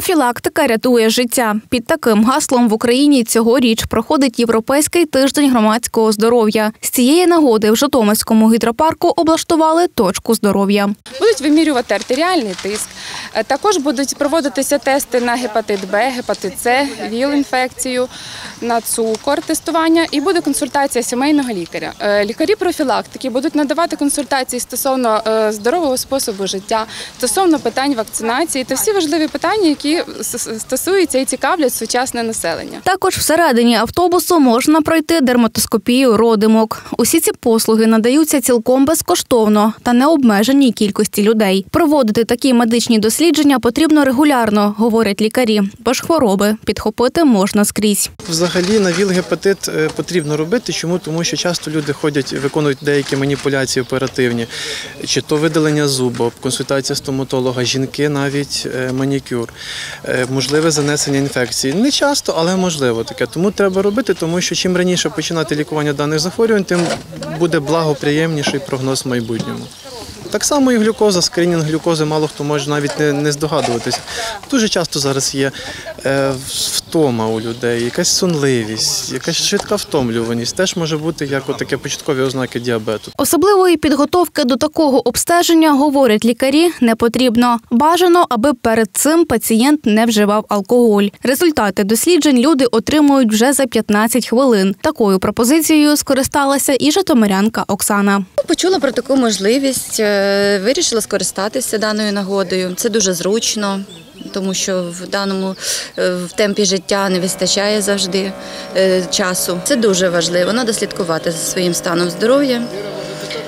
Профілактика рятує життя. Під таким гаслом в Україні цьогоріч проходить Європейський тиждень громадського здоров'я. З цієї нагоди в Житомирському гідропарку облаштували точку здоров'я. Будуть вимірювати артеріальний тиск. Е, Також будуть проводитися тести на гепатит Б, гепатит С, ВІЛ-інфекцію, на цукор тестування і буде консультація сімейного лікаря. Е, Лікарі профілактики будуть надавати консультації стосовно е, здорового способу життя, стосовно питань вакцинації та всі важливі питання, які стосуються і цікавлять сучасне населення. Також всередині автобусу можна пройти дерматоскопію родимок. Усі ці послуги надаються цілком безкоштовно та необмеженій кількості людей. Проводити такі медичні дослідження потрібно регулярно, говорять лікарі, бо ж хвороби підхопити можна скрізь. Взагалі на ВІЛ-гепатит е, потрібно робити. Чому? Тому що часто люди ходять, виконують деякі маніпуляції оперативні, чи то видалення зуба, консультація стоматолога, жінки навіть е, манікюр, е, можливе занесення інфекції. Не часто, але можливо таке. Тому треба робити, тому що чим раніше починати лікування даних захворювань, тим буде благоприємніший прогноз в майбутньому. Так само і глюкоза, скринінг глюкози, мало хто може навіть не, не здогадуватися. Дуже часто зараз є втома у людей, якась сонливість, якась швидка втомлюваність. Теж може бути як таке початкові ознаки діабету. Особливої підготовки до такого обстеження, говорять лікарі, не потрібно. Бажано, аби перед цим пацієнт не вживав алкоголь. Результати досліджень люди отримують вже за 15 хвилин. Такою пропозицією скористалася і житомирянка Оксана. Почула про таку можливість, е, вирішила скористатися даною нагодою. Це дуже зручно, тому що в даному е, в темпі життя не вистачає завжди е, часу. Це дуже важливо. Треба слідкувати за своїм станом здоров'я,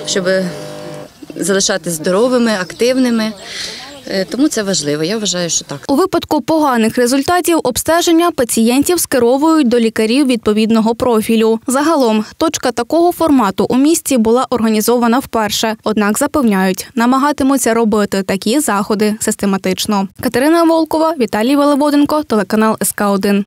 щоб залишатися здоровими, активними. Е, Тому це важливо. Я вважаю, що так. У випадку поганих результатів обстеження пацієнтів скеровують до лікарів відповідного профілю. Загалом, точка такого формату у місті була організована вперше. Однак запевняють, намагатимуться робити такі заходи систематично. Катерина Волкова, Віталій Велеводенко, телеканал СК 1